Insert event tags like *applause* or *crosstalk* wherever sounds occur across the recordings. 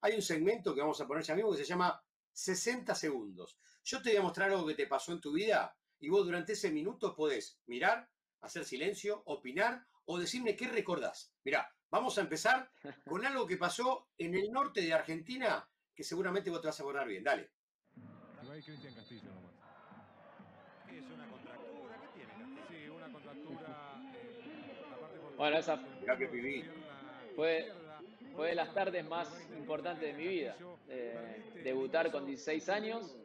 hay un segmento que vamos a poner ya mismo que se llama 60 segundos. Yo te voy a mostrar algo que te pasó en tu vida y vos durante ese minuto podés mirar, hacer silencio, opinar o decirme qué recordás. Mirá, vamos a empezar *laughs* con algo que pasó en el norte de Argentina que seguramente vos te vas a acordar bien. Dale. Cristian Castillo nomás. ¿Qué es una contractura? ¿Qué tiene Castillo? Sí, una contractura. eh, la parte por- Bueno, esa Mirá que pibí. fue, fue de las tardes más importantes de mi vida. Eh, debutar con 16 años.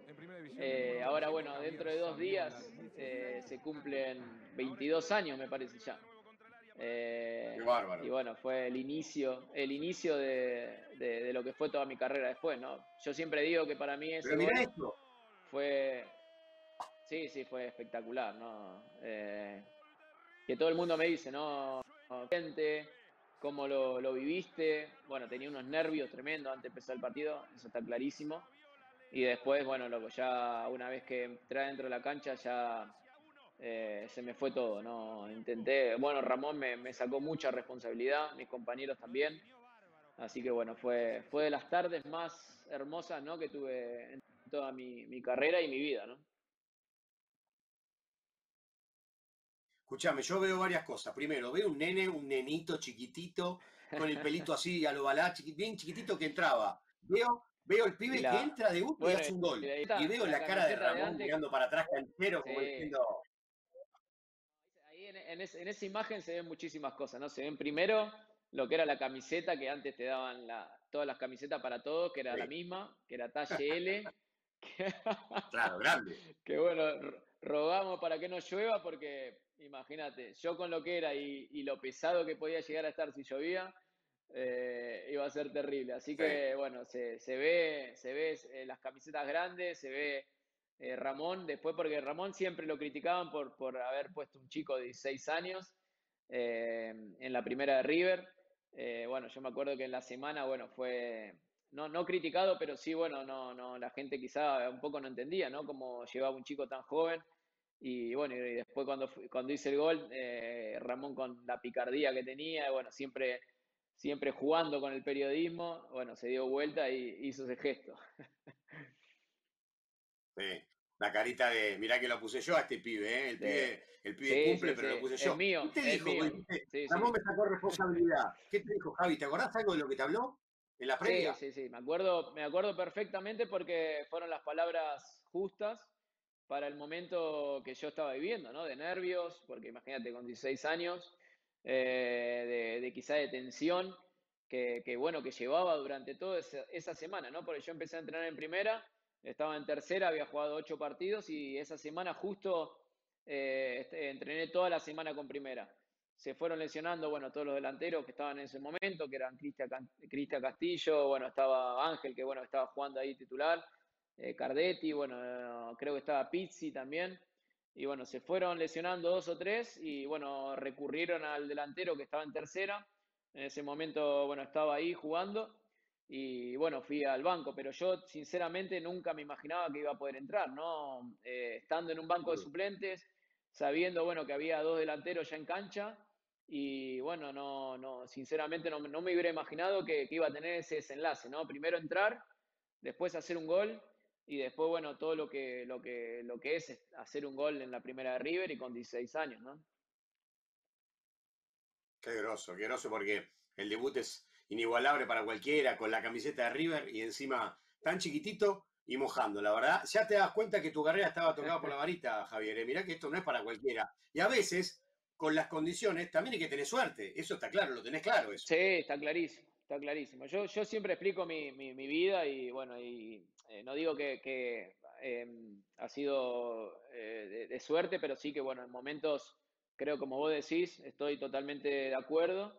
Eh, ahora, bueno, dentro de dos días eh, se cumplen 22 años, me parece ya. Eh, Qué bárbaro. Y bueno, fue el inicio, el inicio de, de- de lo que fue toda mi carrera después, ¿no? Yo siempre digo que para mí ese esto. fue, sí, sí, fue espectacular, ¿no? Eh, que todo el mundo me dice. No, Gente, cómo lo, viviste. Bueno, tenía unos nervios tremendos antes de empezar el partido, eso está clarísimo. Y después, bueno, loco, ya una vez que entré dentro de la cancha, ya eh, se me fue todo, ¿no? Intenté, bueno, Ramón me, me sacó mucha responsabilidad, mis compañeros también. Así que bueno, fue, fue de las tardes más hermosas, ¿no? Que tuve en toda mi, mi carrera y mi vida, ¿no? Escuchame, yo veo varias cosas. Primero, veo un nene, un nenito chiquitito, con el pelito *laughs* así a lo balá, chiqui- bien chiquitito que entraba. Veo, veo el pibe la- que entra de gusto y hace un gol. y ahí está, Y veo la la cara de Ramón mirando para atrás canchero, como diciendo, Ahí en, en es- en esa imagen se ven muchísimas cosas, ¿no? Se ven primero lo que era la camiseta, que antes te daban la, todas las camisetas para todos, que era Sí. la misma, que era talle *laughs* L. que- claro, grande. *laughs* que bueno, ro- rogamos para que no llueva porque imagínate, yo con lo que era y, y lo pesado que podía llegar a estar si llovía, eh, iba a ser terrible. Así que bueno, se, se ve, se ve eh, las camisetas grandes, se ve eh, Ramón, después porque Ramón siempre lo criticaban por, por haber puesto un chico de 16 años en la primera de River. Bueno, yo me acuerdo que en la semana, bueno, fue no, no criticado, pero sí, bueno, no, no, la gente quizá un poco no entendía, ¿no? Cómo llevaba un chico tan joven. Y bueno, y después cuando, cuando hice el gol, eh, Ramón con la picardía que tenía, bueno, siempre, siempre jugando con el periodismo, bueno, se dio vuelta y hizo ese gesto. *laughs* Sí. La carita de, mirá que lo puse yo a este pibe, ¿eh? El Sí. pibe, el pibe Sí, cumple, sí, pero sí. lo puse Es yo. mío, ¿Qué te es dijo? mío. Sí, sí. Ramón me sacó responsabilidad. *laughs* ¿Qué te dijo, Javi? ¿Te acordás algo de lo que te habló en la Sí, previa? sí, sí, me acuerdo, me acuerdo perfectamente porque fueron las palabras justas para el momento que yo estaba viviendo, ¿no? De nervios, porque imagínate, con 16 años, eh, de, de quizá de tensión, que, que, bueno, que llevaba durante toda esa, esa semana, ¿no? Porque yo empecé a entrenar en primera, estaba en tercera, había jugado ocho partidos y esa semana justo eh, este, entrené toda la semana con primera se fueron lesionando, bueno, todos los delanteros que estaban en ese momento, que eran Cristian Castillo, bueno, estaba Ángel, que bueno, estaba jugando ahí titular, eh, Cardetti, bueno, creo que estaba Pizzi también, y bueno, se fueron lesionando dos o tres, y bueno, recurrieron al delantero que estaba en tercera, en ese momento, bueno, estaba ahí jugando, y bueno, fui al banco, pero yo sinceramente nunca me imaginaba que iba a poder entrar, ¿no? Eh, estando en un banco de suplentes, sabiendo, bueno, que había dos delanteros ya en cancha, y bueno, no, no, sinceramente no, no me hubiera imaginado que, que iba a tener ese desenlace, ¿no? Primero entrar, después hacer un gol, y después, bueno, todo lo que, lo que, lo que es hacer un gol en la primera de River y con 16 años, ¿no? Qué groso, qué groso, porque el debut es inigualable para cualquiera, con la camiseta de River y encima tan chiquitito y mojando. La verdad, ya te das cuenta que tu carrera estaba tocada por la varita, Javier. ¿eh? Mirá que esto no es para cualquiera. Y a veces, con las condiciones, también hay que tener suerte. Eso está claro, lo tenés claro eso. Sí, está clarísimo, está clarísimo. Yo, yo siempre explico mi, mi, vida y bueno, y eh, no digo que, que eh, ha sido eh, de, suerte, pero sí que bueno, en momentos, creo como vos decís, estoy totalmente de acuerdo,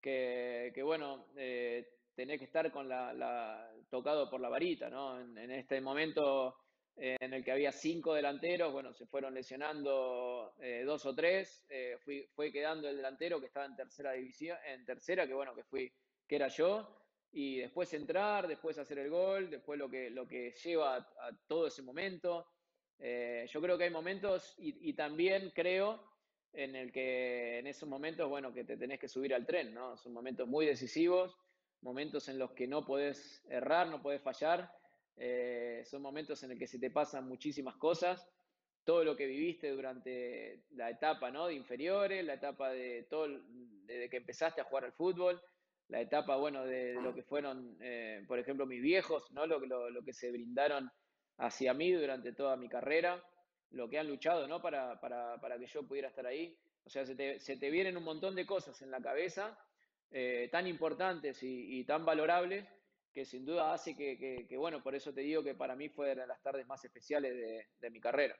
que, que bueno, eh, tenés que estar con la, la- tocado por la varita, ¿no? En, en este momento eh, en el que había cinco delanteros, bueno, se fueron lesionando eh, dos o tres, fui, fue quedando el delantero que estaba en tercera división, en tercera, que bueno, que fui, que era yo, y después entrar, después hacer el gol, después lo que, lo que lleva a, a todo ese momento. Eh, yo creo que hay momentos, y, también creo en el que en esos momentos, bueno, que te tenés que subir al tren, ¿no? Son momentos muy decisivos, momentos en los que no podés errar, no podés fallar, eh, son momentos en los que se te pasan muchísimas cosas, todo lo que viviste durante la etapa ¿no? de inferiores, la etapa de todo, desde que empezaste a jugar al fútbol, la etapa, bueno, de, lo que fueron, eh, por ejemplo, mis viejos, ¿no? Lo, lo, lo, que se brindaron hacia mí durante toda mi carrera, lo que han luchado, ¿no? Para, para, para que yo pudiera estar ahí. O sea, se te, se te vienen un montón de cosas en la cabeza eh, tan importantes y, y, tan valorables que sin duda hace que, que, que, bueno, por eso te digo que para mí fue de las tardes más especiales de, de mi carrera.